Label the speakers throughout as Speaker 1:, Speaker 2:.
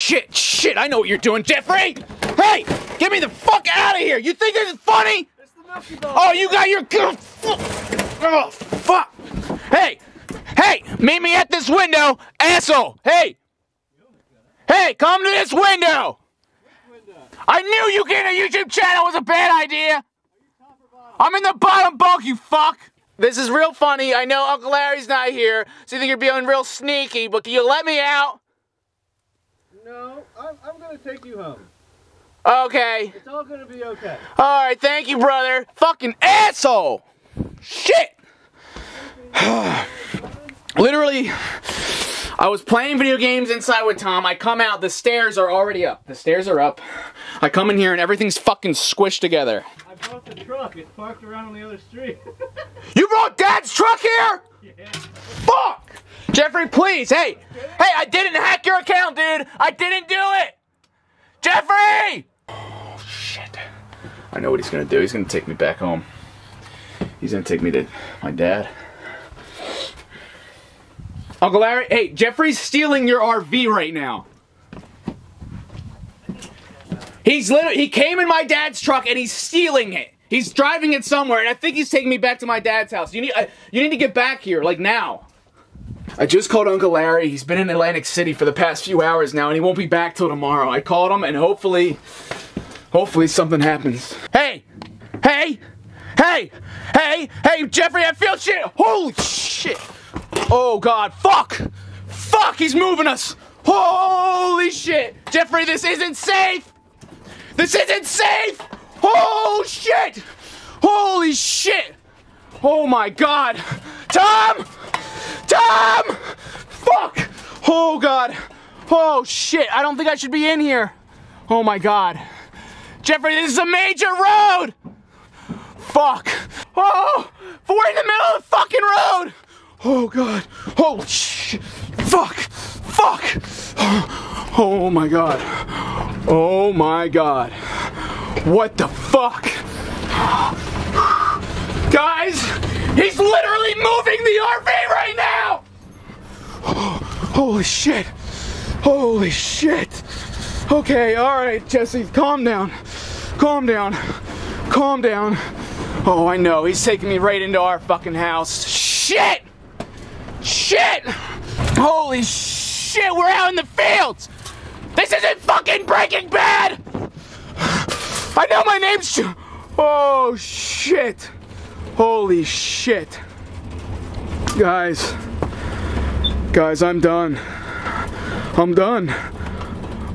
Speaker 1: Shit, shit, I know what you're doing, Jeffrey! Hey! Get me the fuck out of here! You think this is funny? Oh, you got your. Oh, fuck! Hey! Hey! Meet me at this window, asshole! Hey! Hey, come to this window! I knew you getting a YouTube channel was a bad idea! I'm in the bottom bunk, you fuck! This is real funny. I know Uncle Larry's not here, so you think you're being real sneaky, but can you let me out?
Speaker 2: No, I'm, I'm gonna take you home.
Speaker 1: Okay.
Speaker 2: It's all gonna be okay.
Speaker 1: Alright, thank you, brother. Fucking asshole! Shit! Literally, I was playing video games inside with Tom. I come out, the stairs are already up. The stairs are up. I come in here and everything's fucking squished together.
Speaker 2: I brought the truck. It's parked around on the other street.
Speaker 1: You brought Dad's truck here?
Speaker 2: yeah.
Speaker 1: Fuck! Jeffrey, please, hey! Hey, I didn't hack your account, dude! I didn't do it! Jeffrey! Oh, shit. I know what he's gonna do. He's gonna take me back home. He's gonna take me to my dad. Uncle Larry, hey, Jeffrey's stealing your RV right now. He's literally, he came in my dad's truck and he's stealing it. He's driving it somewhere, and I think he's taking me back to my dad's house. You need, uh, you need to get back here, like now. I just called Uncle Larry. He's been in Atlantic City for the past few hours now, and he won't be back till tomorrow. I called him, and hopefully, hopefully something happens. Hey, hey, hey, hey, hey, Jeffrey, I feel shit. Holy shit. Oh God, fuck, fuck, he's moving us. Holy shit, Jeffrey, this isn't safe. This isn't safe. Oh shit. Holy shit. Oh my God, Tom. Tom! Fuck! Oh god. Oh shit, I don't think I should be in here. Oh my god. Jeffrey, this is a major road! Fuck. Oh! We're in the middle of the fucking road! Oh god. Oh shit. Fuck! Fuck! Oh my god. Oh my god. What the fuck? Guys, he's literally moving the RV right now! Holy shit. Holy shit. Okay, alright, Jesse, calm down. Calm down. Calm down. Oh, I know, he's taking me right into our fucking house. Shit! Shit! Holy shit, we're out in the fields! This isn't fucking Breaking Bad! I know my name's. Oh shit! Holy shit! Guys, guys, I'm done. I'm done.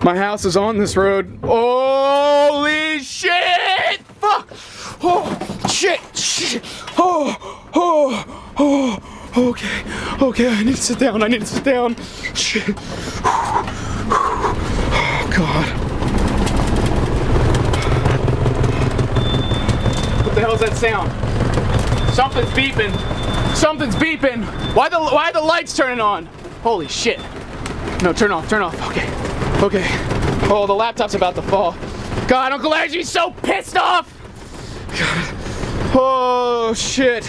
Speaker 1: My house is on this road. Holy shit! Fuck! Oh shit! Shit! Oh! Oh! Oh! Okay. Okay. I need to sit down. I need to sit down. Shit. Oh God. What the hell is that sound? Something's beeping. Something's beeping. Why the why are the lights turning on? Holy shit. No, turn off, turn off. Okay. Okay. Oh, the laptop's about to fall. God, Uncle Larry's so pissed off. God. Oh shit.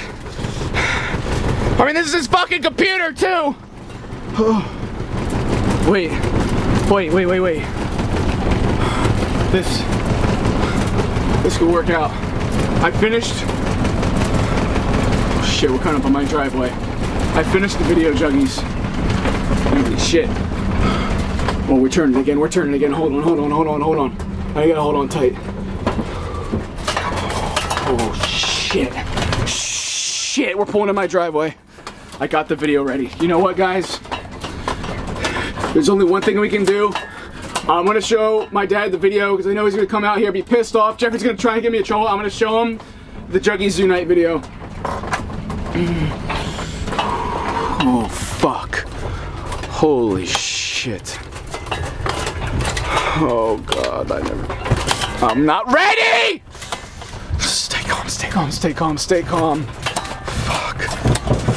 Speaker 1: I mean, this is his fucking computer too. Oh. Wait. Wait, wait, wait, wait. This this could work out. I finished. Shit, we're coming up on my driveway. I finished the video, Juggies. Holy shit. Oh, we're turning again. We're turning again. Hold on, hold on, hold on, hold on. I gotta hold on tight. Oh shit. Shit, we're pulling in my driveway. I got the video ready. You know what, guys? There's only one thing we can do. I'm gonna show my dad the video because I know he's gonna come out here be pissed off. Jeffrey's gonna try and get me a trouble. I'm gonna show him the Juggies Unite video. Mm. Oh fuck. Holy shit. Oh god, I never. I'm not ready! Stay calm, stay calm, stay calm, stay calm. Fuck.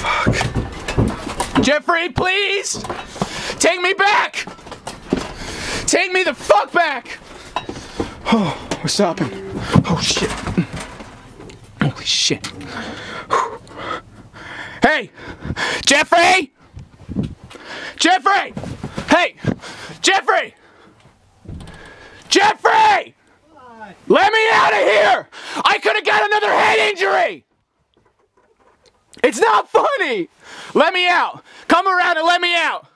Speaker 1: Fuck. Jeffrey, please! Take me back! Take me the fuck back! Oh, we're stopping. Oh shit. Holy shit. Hey! Jeffrey! Jeffrey! Hey! Jeffrey! Jeffrey! Let me out of here! I could have got another head injury! It's not funny! Let me out! Come around and let me out!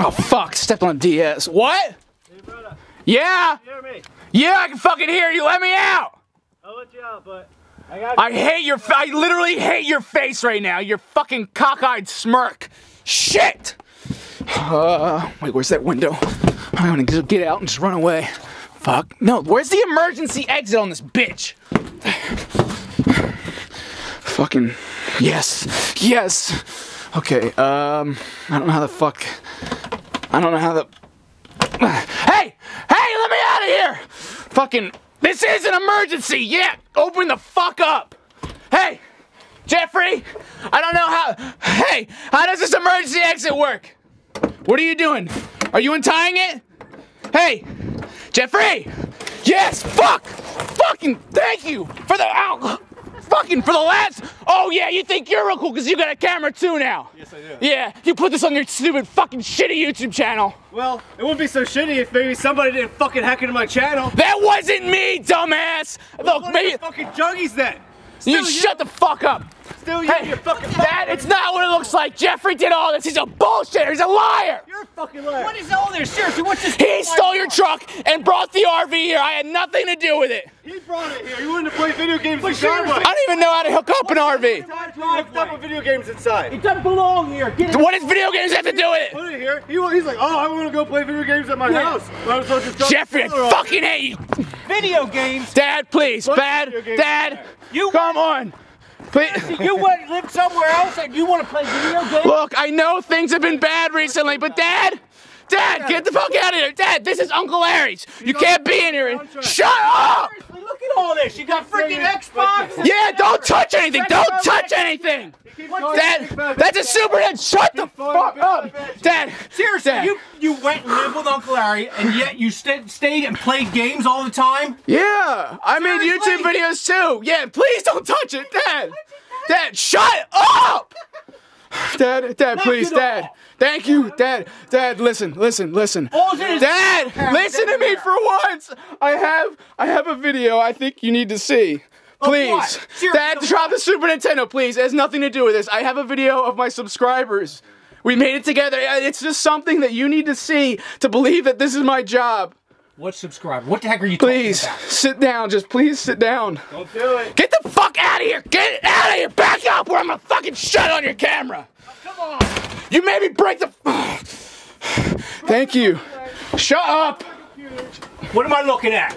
Speaker 1: Oh fuck, stepped on DS. What?
Speaker 2: Hey,
Speaker 1: Yeah!
Speaker 2: hear me?
Speaker 1: Yeah, I can fucking hear you. Let me out!
Speaker 2: I'll let you out, but I.
Speaker 1: Hate your. fa- I literally hate your face right now. Your fucking cockeyed smirk. Shit. Uh, wait, where's that window? I'm gonna just get out and just run away. Fuck. No, where's the emergency exit on this bitch? Fucking. Yes. Yes. Okay. Um. I don't know how the fuck. I don't know how the. Hey! Hey! Let me out of here! Fucking. This is an emergency! Yeah! Open the fuck up! Hey! Jeffrey! I don't know how. Hey! How does this emergency exit work? What are you doing? Are you untying it? Hey! Jeffrey! Yes! Fuck! Fucking thank you for the. Ow! Fucking for the last. Oh yeah, you think you're real cool because you got a camera too now.
Speaker 2: Yes, I do.
Speaker 1: Yeah, you put this on your stupid fucking shitty YouTube channel.
Speaker 2: Well, it wouldn't be so shitty if maybe somebody didn't fucking hack into my channel.
Speaker 1: That wasn't me, dumbass. Look,
Speaker 2: What are
Speaker 1: maybe
Speaker 2: you fucking junkies then?
Speaker 1: you
Speaker 2: Still
Speaker 1: shut the fuck up.
Speaker 2: Still you,
Speaker 1: Hey,
Speaker 2: you fucking.
Speaker 1: that it's not what it looks like. Jeffrey did all this. He's a bullshitter. He's a liar.
Speaker 2: You're a fucking liar.
Speaker 3: What is all this? Seriously, what's this?
Speaker 1: He stole your truck and brought the RV here. I had nothing to do with it.
Speaker 2: He brought it here. He wanted to play video games in the
Speaker 3: seriously-
Speaker 1: I don't even know how to hook up an RV.
Speaker 2: Hooked up with video games inside.
Speaker 3: It doesn't belong here. Get it.
Speaker 1: What does video games have to do with it?
Speaker 2: Put it here. He, he's like, oh, I want to go play video games at my house. But I was supposed
Speaker 1: Jeffrey, I
Speaker 2: the trailer off.
Speaker 1: fucking hate you.
Speaker 3: Video games.
Speaker 1: Dad, please.
Speaker 2: What
Speaker 1: Dad, Dad.
Speaker 3: You
Speaker 1: come on. Please.
Speaker 3: You went live somewhere else and you want to play video games?
Speaker 1: Look, I know things have been bad recently, but Dad, Dad, get the fuck out of here. Dad, this is Uncle Larry's. You can't be in here. and- Shut up!
Speaker 3: Seriously, look at all this. You got freaking Xbox.
Speaker 1: Yeah, don't touch anything. Don't touch anything. Dad, that's a super head. Shut the fuck up. Dad,
Speaker 3: Seriously,
Speaker 1: Dad.
Speaker 3: you you went and lived with Uncle Larry, and yet you st- stayed and played games all the time.
Speaker 1: Yeah, I made YouTube videos too. Yeah, please don't touch it, Dad. Dad, shut up. Dad, Dad, please, Dad. Thank you, Dad. Dad, listen, listen, listen.
Speaker 3: All it is-
Speaker 1: Dad, listen to me for once. I have, I have a video. I think you need to see. Please, Dad, drop the Super Nintendo, please. It has nothing to do with this. I have a video of my subscribers. We made it together. Uh, it's just something that you need to see to believe that this is my job.
Speaker 3: What subscriber? What the heck are you
Speaker 1: Please
Speaker 3: talking about?
Speaker 1: Please, sit down. Just please sit down.
Speaker 2: Don't do it.
Speaker 1: Get the fuck out of here! Get out of here! Back up, or I'm gonna fucking shut on your camera.
Speaker 3: Oh, come on.
Speaker 1: You made me break the. Thank you. Shut up.
Speaker 3: What am I looking at?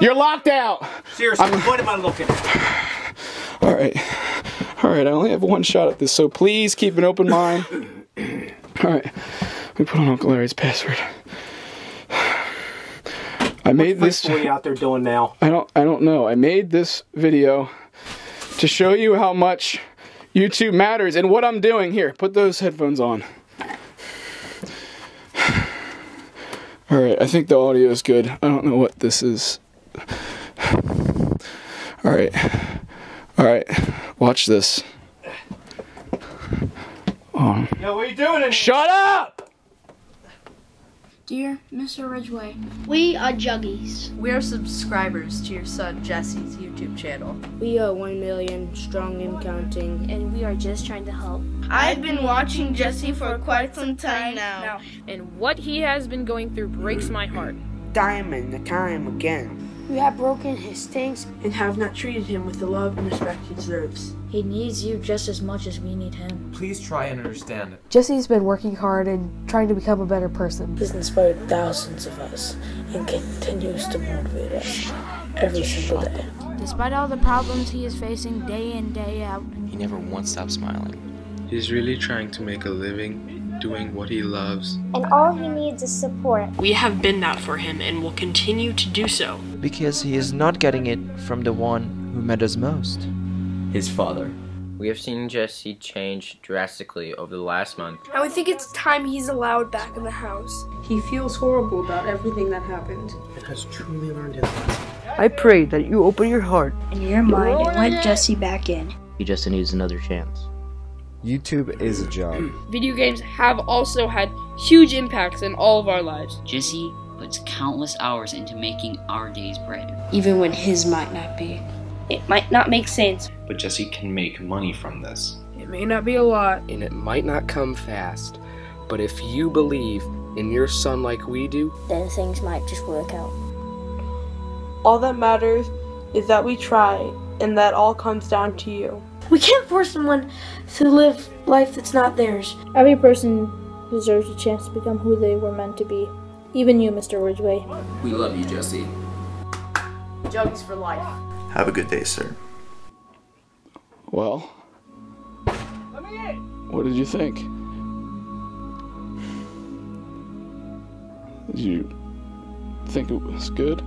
Speaker 1: You're locked out.
Speaker 3: Seriously, what am I looking at?
Speaker 1: All right. All right. I only have one shot at this, so please keep an open mind. All right. Let me put on Uncle Larry's password. I made this.
Speaker 3: What are you out there doing now?
Speaker 1: I don't I don't know. I made this video to show you how much YouTube matters and what I'm doing. Here, put those headphones on. All right, I think the audio is good. I don't know what this is. All right. All right. Watch this.
Speaker 2: Yo, what are you doing in here?
Speaker 1: Shut up!
Speaker 4: Dear Mr. Ridgeway,
Speaker 5: We are juggies.
Speaker 6: We are subscribers to your son Jesse's YouTube channel.
Speaker 4: we are 1 million strong and counting.
Speaker 5: And we are just trying to help.
Speaker 7: I've been watching Jesse for quite some time now.
Speaker 8: and what he has been going through breaks my heart.
Speaker 9: Diamond the time again.
Speaker 4: We have broken his things.
Speaker 9: And have not treated him with the love and respect he deserves.
Speaker 4: He needs you just as much as we need him.
Speaker 10: Please try and understand it.
Speaker 11: Jesse's been working hard and trying to become a better person.
Speaker 9: He's inspired thousands of us and continues to motivate us every single day.
Speaker 4: Despite all the problems he is facing day in, day out,
Speaker 10: He never once stopped smiling.
Speaker 12: He's really trying to make a living doing what he loves.
Speaker 5: And all he needs is support.
Speaker 8: We have been that for him and will continue to do so.
Speaker 13: Because he is not getting it from the one who matters most.
Speaker 10: His father.
Speaker 14: We have seen Jesse change drastically over the last month.
Speaker 7: And we think it's time he's allowed back in the house.
Speaker 11: He feels horrible about everything that happened.
Speaker 9: And has truly learned his lesson.
Speaker 13: I pray that you open your heart
Speaker 5: and your mind and let Jesse back in.
Speaker 13: He just needs another chance.
Speaker 15: YouTube is a job.
Speaker 8: Video games have also had
Speaker 15: huge impacts in all of our lives.
Speaker 16: Jesse puts countless hours into making our days brighter.
Speaker 11: Even when his might not be.
Speaker 5: It might not make sense.
Speaker 12: But Jesse can make money from this.
Speaker 15: It may not be a lot.
Speaker 17: And it might not come fast. But if you believe in your son like we do,
Speaker 5: then things might just work out.
Speaker 11: All that matters is that we try, and that all comes down to you.
Speaker 4: We can't force someone to live life that's not theirs.
Speaker 18: Every person deserves a chance to become who they were meant to be. Even you, Mr. Ridgeway.
Speaker 10: We love you, Jesse.
Speaker 6: Jugs for life.
Speaker 19: Have a good day, sir.
Speaker 1: Well, what did you think? Did you think it was good?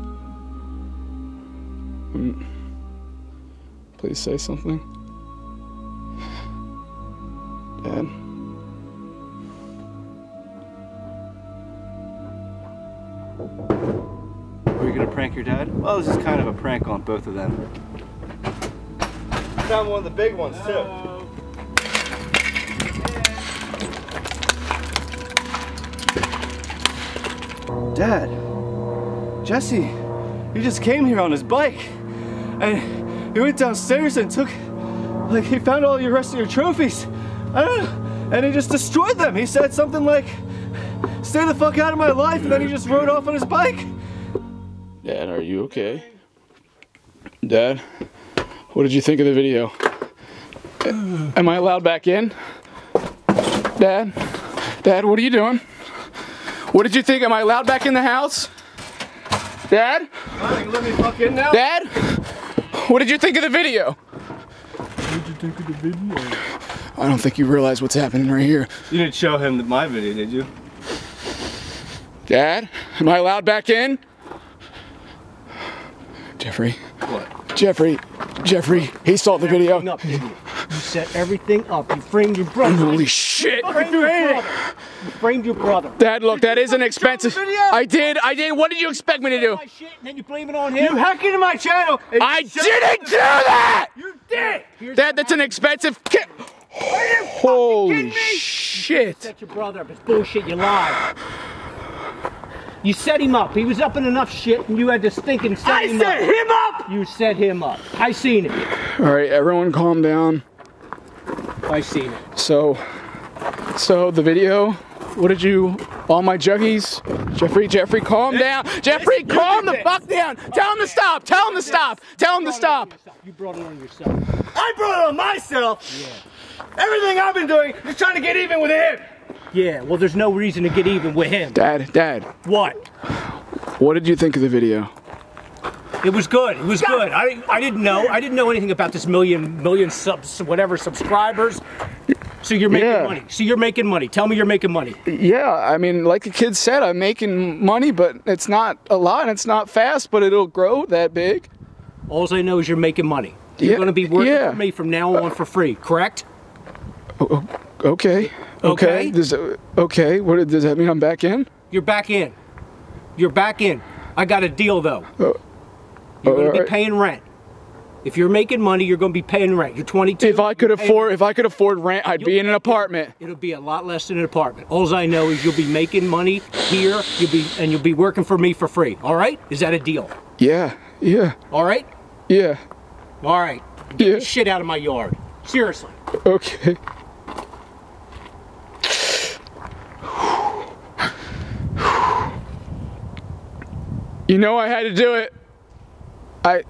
Speaker 1: Please say something. Dad?
Speaker 2: Are you gonna prank your dad? Well, this is kind of a prank on both of them. Found one of the big ones too. Dad, Jesse, he just came here on his bike, and he went downstairs and took, like, he found all your rest of your trophies. I don't know, and he just destroyed them. He said something like, "Stay the fuck out of my life," and then he just rode off on his bike.
Speaker 1: Dad, are you okay? Dad, what did you think of the video? Am I allowed back in? Dad? Dad, what are you doing? What did you think? Am I allowed back in the house? Dad?
Speaker 2: let me fuck in now.
Speaker 1: Dad? What did you think of the video?
Speaker 2: What did you think of the video?
Speaker 1: I don't think you realize what's happening right here.
Speaker 2: You didn't show him the, my video, did you?
Speaker 1: Dad? Am I allowed back in? Jeffrey?
Speaker 3: What?
Speaker 1: Jeffrey, Jeffrey, he saw the video.
Speaker 3: Up, you? you set everything up. You framed your brother.
Speaker 1: Holy shit!
Speaker 3: You framed your brother. You framed your brother.
Speaker 1: Dad, look, that is an expensive. I did, I did. What did you expect me to do?
Speaker 3: Then you blame it on him.
Speaker 2: You hacked into my channel.
Speaker 1: I didn't do that!
Speaker 2: You did.
Speaker 1: Dad, that's an expensive. Ki- Holy shit!
Speaker 3: Set your brother up. It's bullshit. You lied. You set him up. He was up in enough shit, and you had to stink and set
Speaker 2: I
Speaker 3: him
Speaker 2: set
Speaker 3: up.
Speaker 2: him up.
Speaker 3: You set him up. I seen it.
Speaker 1: All right, everyone, calm down.
Speaker 3: I seen it.
Speaker 1: So, so the video. What did you? All my juggies. Jeffrey, Jeffrey, calm down. Jeffrey, calm the fuck down. Tell him to stop. Tell him to stop. Tell him to stop.
Speaker 3: You brought it on yourself.
Speaker 2: I brought it on myself. Yeah. Everything I've been doing is trying to get even with him.
Speaker 3: Yeah. Well, there's no reason to get even with him.
Speaker 1: Dad, Dad,
Speaker 3: What?
Speaker 1: what did you think of the video?
Speaker 3: It was good. It was good. I, I didn't know. I didn't know anything about this million million subs whatever subscribers. So you're making
Speaker 1: Yeah.
Speaker 3: money. So you're making money. Tell me you're making money.
Speaker 1: Yeah, I mean, like the kid said, I'm making money, but it's not a lot. And it's not fast, but it'll grow that big.
Speaker 3: All I know is you're making money. You're
Speaker 1: Yeah,
Speaker 3: going to be working
Speaker 1: yeah.
Speaker 3: for me from now on for free, correct?
Speaker 1: Okay. Okay.
Speaker 3: Okay.
Speaker 1: Does, okay. What does that mean? I'm back in.
Speaker 3: You're back in. You're back in. I got a deal though.
Speaker 1: Oh.
Speaker 3: You're going to be paying rent. If you're making money, you're going to be paying rent. You're 22.
Speaker 1: If I could afford,
Speaker 3: rent.
Speaker 1: if I could afford rent, I'd be in an apartment.
Speaker 3: It'll be a lot less than an apartment. All I know is you'll be making money here. You'll be and you'll be working for me for free. All right? Is that a deal?
Speaker 1: Yeah. Yeah.
Speaker 3: All right?
Speaker 1: Yeah.
Speaker 3: All right. Get
Speaker 1: Yeah.
Speaker 3: shit out of my yard. Seriously.
Speaker 1: Okay. You know I had to do it. I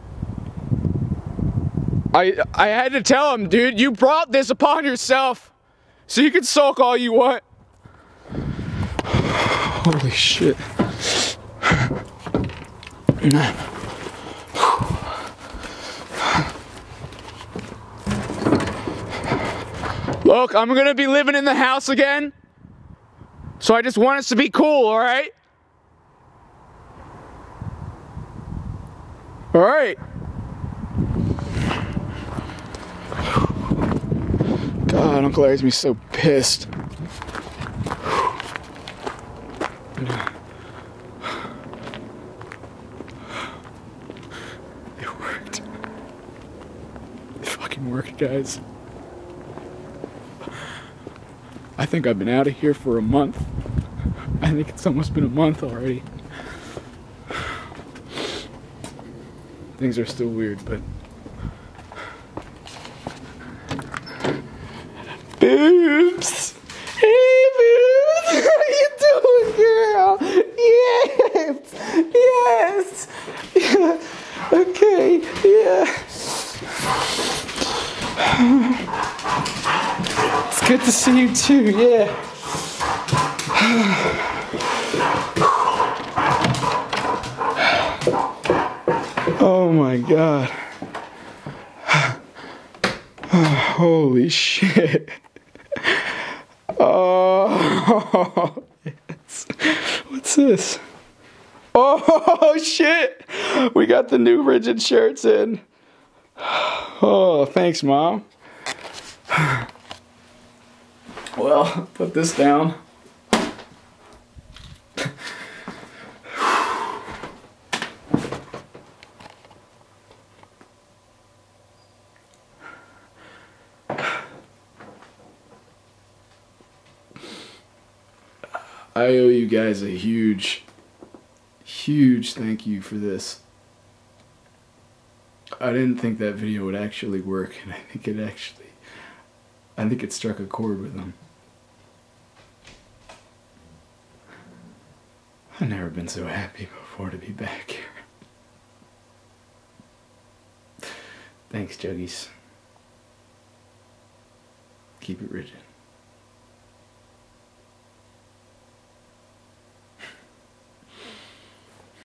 Speaker 1: I I had to tell him, dude, you brought this upon yourself. So you can sulk all you want. Holy shit. Look, I'm gonna be living in the house again. So I just want us to be cool, alright? Alright. God, Uncle Larry's me so pissed. It worked. It fucking worked, guys. I think I've been out of here for a month. I think it's almost been a month already. Things are still weird, but. Boobs! Hey, Boobs! How are you doing, girl? Yes! Yes! Yeah. Okay, yeah. It's good to see you too, yeah. Oh my god. Holy shit. Oh, what's this? Oh shit! We got the new RiDGiD shirts in. Oh, thanks, mom. Well, put this down. I owe you guys a huge, huge thank you for this. I didn't think that video would actually work, and I think it actually, I think it struck a chord with them. I've never been so happy before to be back here. Thanks, Juggies. Keep it RiDGiD.